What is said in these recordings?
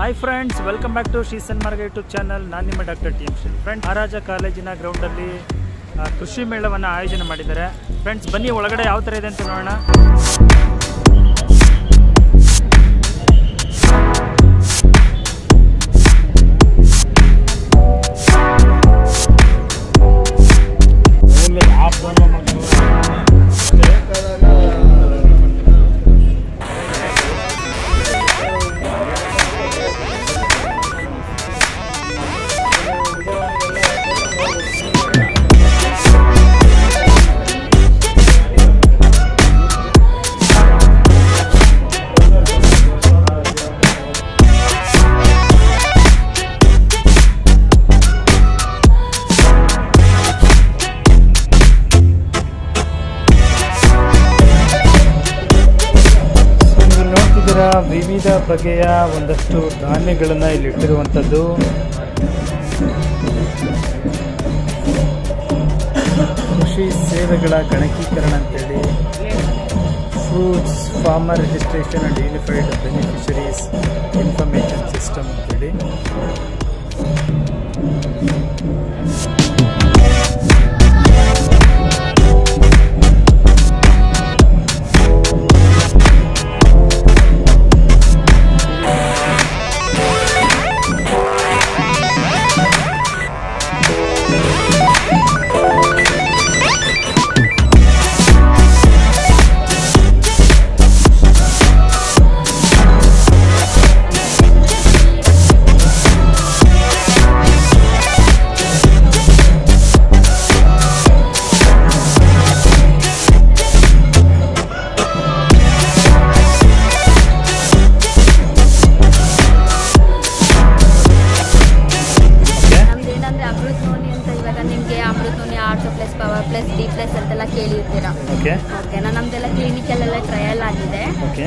Hi friends welcome back to Shri Sanmarga YouTube channel ನಾನು ನಿಮ್ಮ doctor T M Shri friend Maharaja ಕಾಲೇಜಿನ ಗ್ರೌಂಡಲ್ಲಿ ಕೃಷಿ ಮೇಳವನ್ನು ಆಯೋಜನೆ ಮಾಡಿದ್ದಾರೆ. ಫ್ರೆಂಡ್ಸ್ ಬನ್ನಿ, ಒಳಗಡೆ ಯಾವ ಥರ ಇದೆ ಅಂತ ನೋಡೋಣ. ಬಗೆಯ ಒಂದಷ್ಟು ಧಾನ್ಯಗಳನ್ನು ಇಲ್ಲಿ ಇಟ್ಟಿರುವಂಥದ್ದು ಕೃಷಿ ಸೇವೆಗಳ ಗಣಕೀಕರಣ ಅಂತೇಳಿ fruits farmer registration and unified beneficiaries information system ಅಂತೇಳಿ. ಇವಾಗ ನಿಮಗೆ ಅಮೃತುನಿ arts ಆರ್ಟೋ plus power plus D plus ಅಂತೆಲ್ಲ ಕೇಳಿರ್ತೀರಾ. ಓಕೆ ಓಕೆನಾ ನಮ್ದೆಲ್ಲ ಕ್ಲಿನಿಕಲ್ಲೆಲ್ಲ ಟ್ರಯಲ್ ಆಗಿದೆ. ಓಕೆ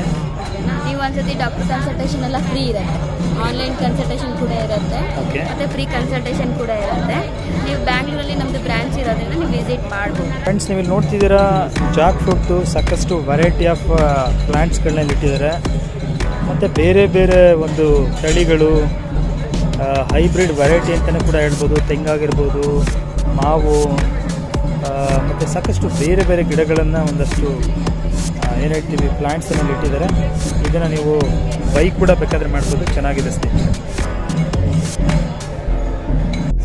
ನೀವು ಒಂದ್ಸತಿ ಡಾಕ್ಟರ್ ಕನ್ಸಲ್ಟೇಷನ್ ಎಲ್ಲ ಫ್ರೀ ಇದೆ. ಆನ್ಲೈನ್ ಕನ್ಸಲ್ಟೇಷನ್ ಕೂಡ ಇರುತ್ತೆ. ಮತ್ತೆ ಫ್ರೀ ಕನ್ಸಲ್ಟೇಷನ್ ಕೂಡ ಇರುತ್ತೆ. ನೀವು ಬ್ಯಾಂಗ್ಳೂರಲ್ಲಿ ನಮ್ದು ಬ್ರಾಂಚ್ ಇರೋದ್ರಿಂದ ನೀವು ವಿಸಿಟ್ ಮಾಡ್ಬೋದು. ಫ್ರೆಂಡ್ಸ್ ನೀವು ಇಲ್ಲಿ ನೋಡ್ತಿದ್ದೀರಾ ಜಾಕ್ ಫ್ರೂಟ್ ಸಾಕಷ್ಟು ವೆರೈಟಿ ಆಫ್ ಪ್ಲಾಂಟ್ಸ್ಗಳನ್ನ ಇಟ್ಟಿದ್ದಾರೆ. ಮತ್ತು ಬೇರೆ ಬೇರೆ ಒಂದು ತಳಿಗಳು ಹೈಬ್ರಿಡ್ ವೆರೈಟಿ ಅಂತಲೇ ಕೂಡ ಹೇಳ್ಬೋದು ತೆಂಗಾಗಿರ್ಬೋದು ಮಾವು ಮತ್ತು ಸಾಕಷ್ಟು ಬೇರೆ ಬೇರೆ ಗಿಡಗಳನ್ನು ಒಂದಷ್ಟು ಏನು ಹೇಳ್ತೀವಿ ಪ್ಲ್ಯಾಂಟ್ಸನ್ನು ಇಟ್ಟಿದ್ದಾರೆ. ಇದನ್ನು ನೀವು ಬೈಕ್ ಕೂಡ ಬೇಕಾದರೆ ಮಾಡ್ಬೋದು, ಚೆನ್ನಾಗಿದೆ ಸ್ನೇಹಿತರೆ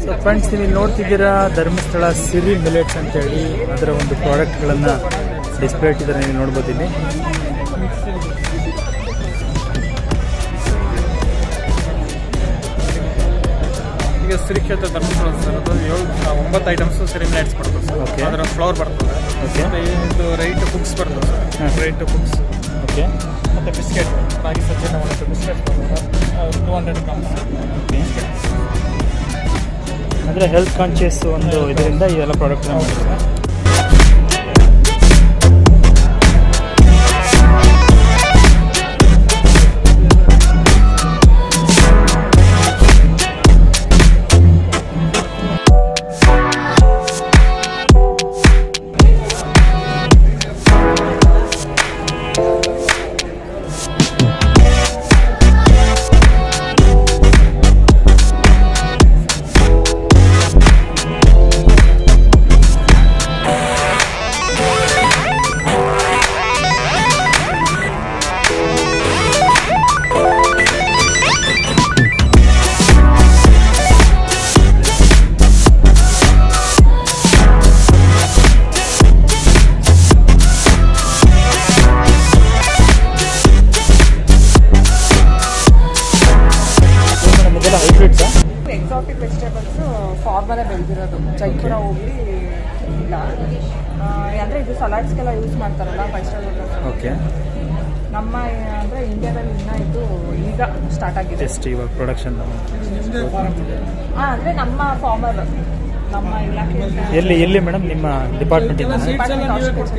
ಸೊ ಫ್ರೆಂಡ್ಸ್ ನೀವು ಇಲ್ಲಿ ನೋಡ್ತಿದ್ದೀರಾ ಧರ್ಮಸ್ಥಳ ಸಿರಿ ಮಿಲೆಟ್ಸ್ ಅಂತೇಳಿ, ಅದರ ಒಂದು ಪ್ರಾಡಕ್ಟ್ಗಳನ್ನು ಡಿಸ್ಪ್ಲೇ ಇಟ್ಟಿದ್ದಾರೆ ನೀವು ನೋಡ್ಬೋದು ಇಲ್ಲಿ. ಈಗ ಶ್ರೀಕ್ಷೇತ್ರ ಧರ್ಮಸ್ಥಳ ಸರ್. ಅದು ಏಳು ಒಂಬತ್ತು ಐಟಮ್ಸು ಸಿರಿಮಿನೇಟ್ಸ್ ಬರ್ತದೆ ಸರ್. ಓಕೆ ಅದರ ಫ್ಲವರ್ ಬರ್ತದೆ. ಓಕೆ ಒಂದು ಇದು ರೈಟ್ ಬುಕ್ಸ್ ಬರ್ತದೆ. ಸರ್. ರೈಟ್ ಬುಕ್ಸ್ ಓಕೆ ಮತ್ತು ಬಿಸ್ಕೆಟ್ ರಾಗಿ ಸಜ್ಜೆ ತಗೊಂಡು ಬಿಸ್ಕೆಟ್ ಬರ್ತದೆ ಟೂ ಹಂಡ್ರೆಡ್ ಗ್ರಾಮ್ಸ್ ಅಂದರೆ ಹೆಲ್ತ್ ಕಾನ್ಷಿಯಸ್ ಒಂದು ಇದರಿಂದ ಈ ಎಲ್ಲ ಓಕೆ ನಮ್ಮ ಅಂದ್ರೆ ಇಂಡಿಯಾದಲ್ಲಿ ಇನ್ನ ಇದು ಈಗ ಸ್ಟಾರ್ಟ್ ಆಗಿದೆ. ಜಸ್ಟ್ ಇವಾಗ ಪ್ರೊಡಕ್ಷನ್ ಹಾ ಅಂದ್ರೆ ನಮ್ಮ ಫಾರ್ಮರ್ ನಮ್ಮ ಇಲಾಖೆಯಿಂದ. ಎಲ್ಲಿ ಎಲ್ಲಿ ಮೇಡಮ್ ನಿಮ್ಮ outskirts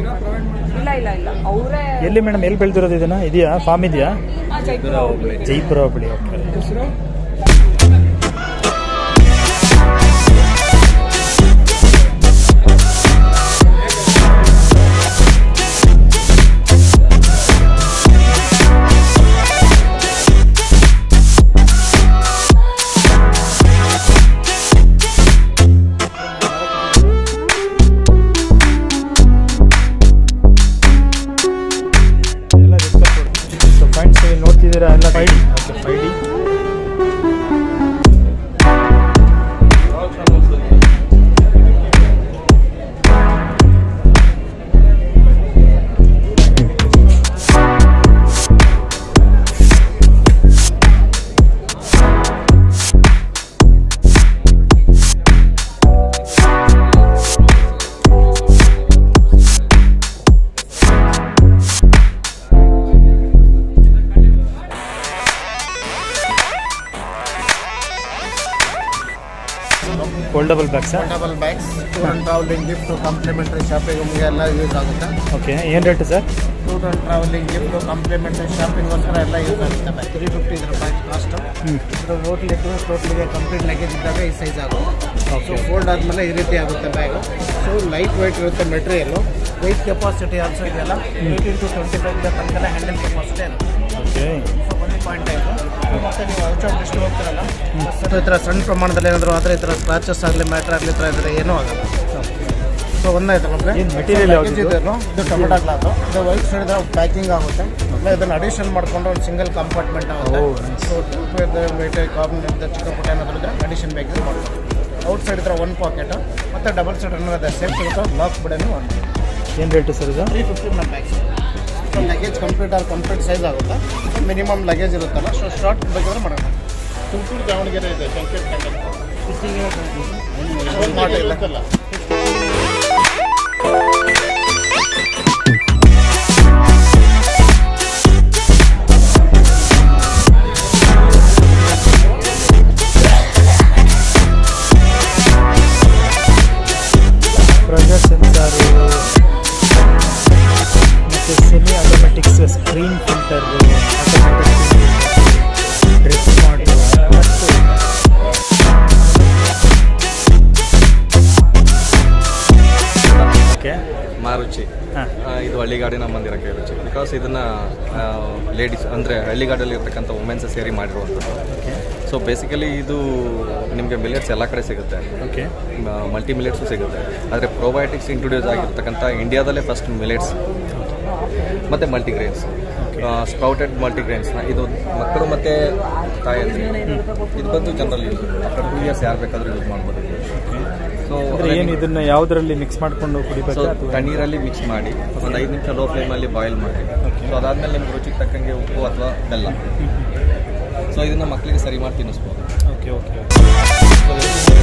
ಇಲ್ಲ ಇಲ್ಲ ಇಲ್ಲ. ಅವರೇ ಎಲ್ಲಿ ಮೇಡಮ್ ಎಲ್ಲಿ ಬೆಳೆದಿರೋದು ಇದನ್ನ? ಇದೆಯಾ? ಫಾರ್ಮ್ ಇದೆಯಾ? ಜೈಪುರ ಹೋಬಳಿ. ಜೈಪುರ ಹೋಬಳಿ ಓಕೆ दे रहा है। Five D foldable bags foldable bags tour and travelling gift complimentary shopping ನಿಮಗೆ ಎಲ್ಲ ಯೂಸ್ ಆಗುತ್ತೆ. ಓಕೆ ಏನು rate sir tour and travelling gift complimentary ಶಾಪಿಂಗ್ಗೋಸ್ಕರ ಎಲ್ಲ ಯೂಸ್ ಆಗುತ್ತೆ. ಬ್ಯಾಗ್ ತ್ರೀ ಫಿಫ್ಟಿ ಇದ್ರ ಬ್ಯಾಗ್ ಕಾಸ್ಟ್ ಇದು ಟೋಟ್ಲಿ ಟೋಟ್ಲಿಗೆ ಕಂಪ್ಲೀಟ್ ಲಗೇಜ್ ಇದ್ದಾಗ ಈ ಸೈಜ್ ಆಗುತ್ತೆ. ಸೊ ಫೋಲ್ಡ್ ಆದಮೇಲೆ ಈ ರೀತಿ ಆಗುತ್ತೆ ಬ್ಯಾಗು ಸೊ ಲೈಟ್ ವೈಟ್ ಇರುತ್ತೆ ಮೆಟೀರಿಯಲ್ಲು ವೈಟ್ ಕೆಪಾಸಿಟಿ ಆಲ್ಸೋ ಇದೆಯಲ್ಲ? ಏಯ್ಟೀನ್ ಟು ಟ್ವೆಂಟಿ ಫೈವ್ ತನಕ handle capacity okay so one point ಆಯಿತು ಸೊ ಈ ಥರ ಸಣ್ಣ ಪ್ರಮಾಣದಲ್ಲಿ ಏನಾದರೂ ಆದರೆ ಈ ಥರ ಸ್ಕ್ರಾಚಸ್ ಆಗಲಿ ಮ್ಯಾಟ್ರ್ ಆಗಲಿ ಈ ಥರ ಇದ್ದರೆ ಏನೂ ಆಗಲ್ಲ. ಸೊ ಒಂದಾಯ್ತು ನಮಗೆ. ಮೆಟೀರಿಯಲ್ ಇದು? ಟೊಮೆಟೊ ಗ್ಲಾಸು ಇದು ವೈಟ್ ಸೈಡ್ ಪ್ಯಾಕಿಂಗ್ ಆಗುತ್ತೆ. ಆಮೇಲೆ ಇದನ್ನು ಅಡಿಷನ್ ಮಾಡಿಕೊಂಡು ಒಂದು ಸಿಂಗಲ್ ಕಂಪಾರ್ಟ್ಮೆಂಟ್ ಆಗುತ್ತೆ. ಸೊ ಕಾರ್ಬನ್ ಚಿಕ್ಕ ಪುಟ್ಟ ಏನಾದರೂ ಇದ್ದರೆ ಅಡಿಷನ್ ಬೇಕು ಮಾಡ್ಬೋದು. ಔಟ್ ಸೈಡ್ ಇದ್ರೆ ಒನ್ ಪಾಕೆಟ್ ಮತ್ತು ಡಬಲ್ ಸೈಡ್ ಅನ್ನೋದು ಸೇಫ್ ಇರುತ್ತೆ ಲಾಕ್ ಬಿಡೋನು ಒಂದು. ಏನು ರೇಟು ಸರ್ ಇದು? ತ್ರೀ ಫಿಫ್ಟಿ ನಮ್ಮ ಬ್ಯಾಗ್ಸ್ ಸೊ ಲಗೇಜ್ ಕಂಪ್ಲೀಟ್ ಆಗಿ ಕಂಪ್ಲೀಟ್ ಸೈಜ್ ಆಗುತ್ತೆ. ಮಿನಿಮಮ್ ಲಗೇಜ್ ಇರುತ್ತಲ್ಲ ಸೊ ಶಾರ್ಟ್ ಬೇಕಾದ್ರೆ ಮಾಡೋಣ. ತುಮಕೂರು ದಾವಣಗೆರೆ ಇದೆ ಇಲ್ಲ ಹಳ್ಳಿಗಾಡಿನ ಮಂದಿರಕ್ಕೆ ರುಚಿ ಬಿಕಾಸ್ ಇದನ್ನ ಲೇಡೀಸ್ ಅಂದರೆ ಹಳ್ಳಿಗಾಡಲ್ಲಿ ಇರ್ತಕ್ಕಂಥ ವುಮೆನ್ಸ್ ಸೇರಿ ಮಾಡಿರುವಂಥದ್ದು. ಓಕೆ ಸೊ ಬೇಸಿಕಲಿ ಇದು ನಿಮಗೆ ಮಿಲೆಟ್ಸ್ ಎಲ್ಲ ಕಡೆ ಸಿಗುತ್ತೆ. ಓಕೆ ಮಲ್ಟಿ ಮಿಲೆಟ್ಸು ಸಿಗುತ್ತೆ. ಆದರೆ ಪ್ರೊಬಯೋಟಿಕ್ಸ್ ಇಂಟ್ರೊಡ್ಯೂಸ್ ಆಗಿರ್ತಕ್ಕಂಥ ಇಂಡಿಯಾದಲ್ಲೇ ಫಸ್ಟ್ ಮಿಲೆಟ್ಸ್ ಮತ್ತು ಮಲ್ಟಿಗ್ರೇನ್ಸ್ ಸ್ಪ್ರೌಟೆಡ್ ಮಲ್ಟಿಗ್ರೇನ್ಸ್ನ ಇದು ಮಕ್ಕಳು ಮತ್ತು ತಾಯಂದ್ರೆ ಇದು ಬಂದು general use after two years ಯಾರು ಬೇಕಾದರೂ ಯೂಸ್ ಮಾಡ್ಬೋದು. ಸೊ ಏನು ಇದನ್ನ ಯಾವುದರಲ್ಲಿ ಮಿಕ್ಸ್ ಮಾಡಿಕೊಂಡು ಕುಡಿಬೇಕು ತಣ್ಣೀರಲ್ಲಿ ಮಿಕ್ಸ್ ಮಾಡಿ ಒಂದು ಐದು ನಿಮಿಷ ಲೋ ಫ್ಲೇಮಲ್ಲಿ ಬಾಯ್ಲ್ ಮಾಡಿ. ಸೊ ಅದಾದಮೇಲೆ ನಿಮ್ಗೆ ರುಚಿಗೆ ತಕ್ಕಂಗೆ ಉಪ್ಪು ಅಥವಾ ಬೆಲ್ಲ. ಸೊ ಇದನ್ನ ಮಕ್ಕಳಿಗೆ ಸರಿ ಮಾಡಿ ತಿನ್ನಿಸ್ಬೋದು. Okay okay